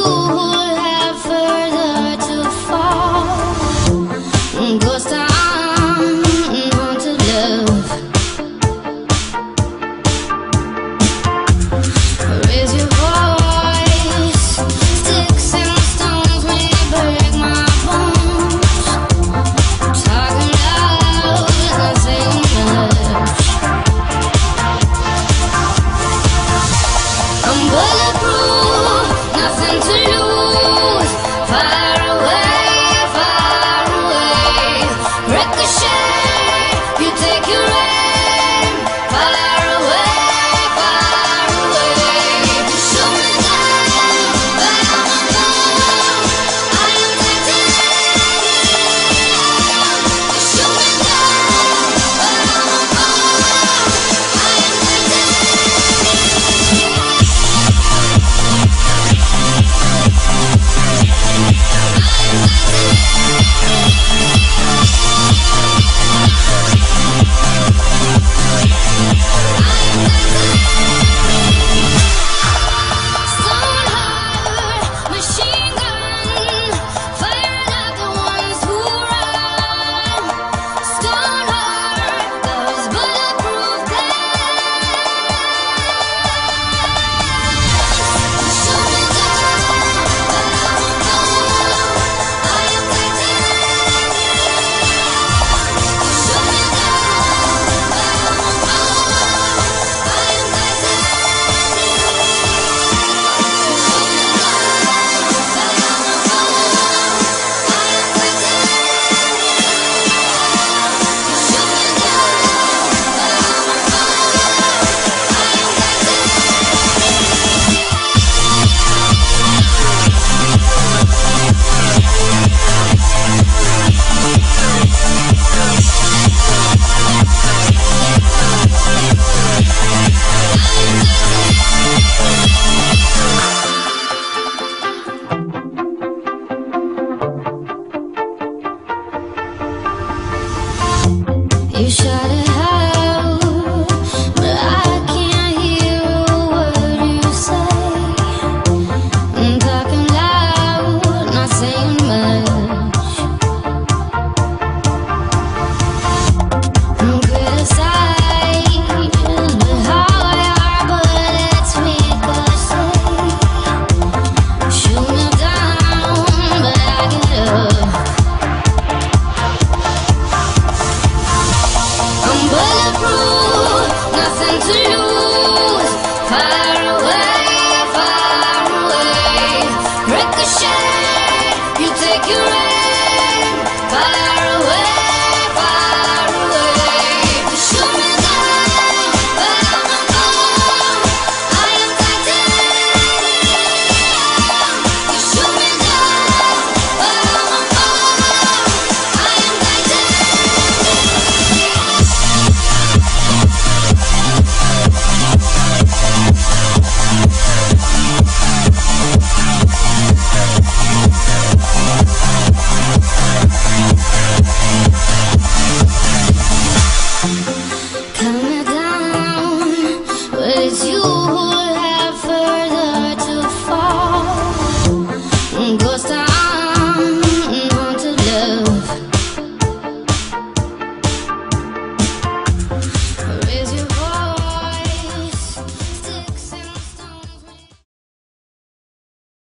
nothing lose.